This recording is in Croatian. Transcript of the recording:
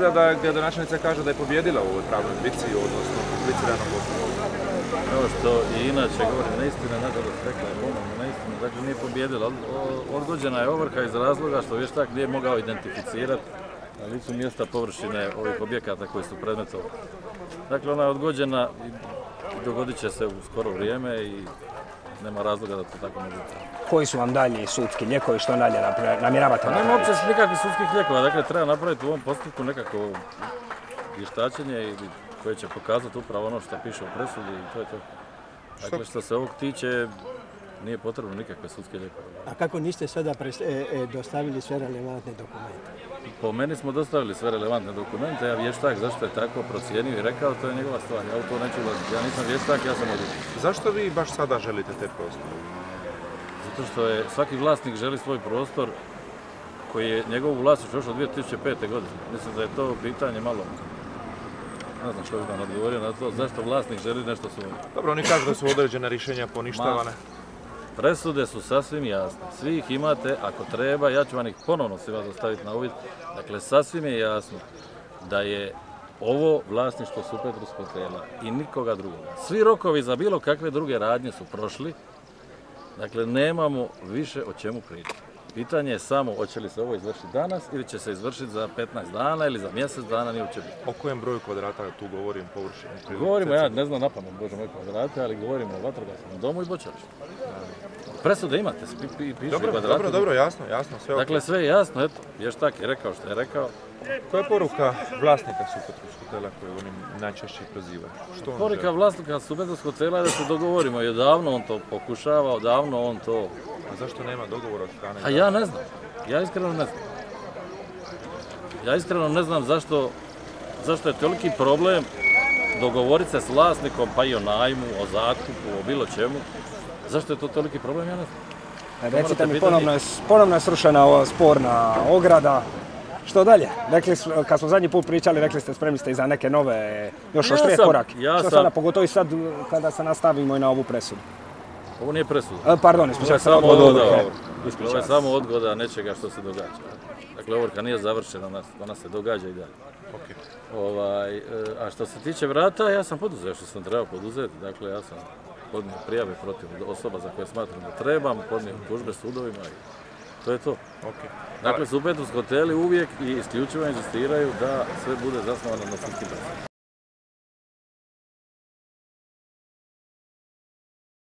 Da gradonačelnica kaže da je pobjedila u ovoj pravnoj bici, odnosno kompliciranom postupku. Kao što i inače govorim neistina, nažalost rekla je ponovno neistinu, dakle nije pobjedila. Odgođena je ovrha iz razloga što vještak nije mogao identificirati na licu mjesta površine ovih objekata koji su predmet ovrhe. Dakle, ona je odgođena dogodit će se u skoro vrijeme i nema razloga da to tako može biti. Koji su vam dalji sudski lijekovi, što dalje namjeravate Pa nema napraviti? uopće nikakvih sudskih lijekova, dakle treba napraviti u ovom postupku nekako vještačenje koje će pokazati upravo ono što piše u presudi i to je to. Dakle, što se ovog tiče, nije potrebno nikakve sudske lijekove. A kako niste sada pres- e, e, dostavili sve relevantne dokumente? Po meni smo dostavili sve relevantne dokumente, a vještak zašto je tako procijenio i rekao, to je njegova stvar. Ja u to neću ulaziti. Ja nisam vještak, ja sam odvjetnik. Zašto vi baš sada želite te prostore? Zato što je svaki vlasnik želi svoj prostor koji je njegov vlasništvo još od 2005. godine. Mislim da je to pitanje malo ne znam što bi vam odgovorio na to, zašto vlasnik želi nešto svoje. Dobro, oni kažu da su određena rješenja poništavane. Presude su sasvim jasne. Svi ih imate, ako treba, ja ću vam ih ponovno svima dostaviti na uvid. Dakle, sasvim je jasno da je ovo vlasništvo Supetrus hotela i nikoga drugoga. Svi rokovi za bilo kakve druge radnje su prošli. Dakle, nemamo više o čemu pričati. Pitanje je samo hoće li se ovo izvršiti danas ili će se izvršiti za 15 dana ili za mjesec dana, nije uopće bitno. O kojem broju kvadrata tu govorim površinu? Govorimo, ja ne znam napamet, bože moj kvadrate, ali govorimo o vatrogasnom domu i bočalištu. Presude imate, piše Dobro, kvadrate. dobro, dobro, jasno, jasno, sve. Dakle, sve je jasno, eto, vještak je rekao što je rekao. Koja je poruka vlasnika Supetrus hotela koju oni najčešće prozivaju? Što želi? vlasnika Subetovskog hotela je da se dogovorimo i odavno on to pokušava, odavno on to... A zašto nema dogovora od strane? A ja ne znam, ja iskreno ne znam. Ja iskreno ne znam zašto, zašto je toliki problem dogovoriti se s vlasnikom, pa i o najmu, o zakupu, o bilo čemu. Zašto je to toliki problem, ja ne znam. Recite morate mi, ponovno je, ponovno je srušena ova sporna ograda. Što dalje? Rekli, kad smo zadnji put pričali, rekli ste spremni ste i za neke nove, još Ja oštrije korake. ja Što sam- sada, pogotovo i sad kada se nastavimo i na ovu presudu? Ovo nije presuda. E, pardon, Ovo je ispričavam se, samo odgoda odgoda. Ovo je Ispričavam se. samo odgoda nečega što se događa. Dakle, ovrha nije završena, ona, ona se događa i dalje. Okej. Ovaj, e, a što se tiče vrata, ja sam poduzeo što sam trebao poduzeti. Dakle, ja sam podnio prijave protiv osoba za koje smatram da trebam, podnio tužbe sudovima i to je to. okej. Dakle, Supetus hoteli uvijek i isključivo inzistiraju da sve bude zasnovano na sudskim.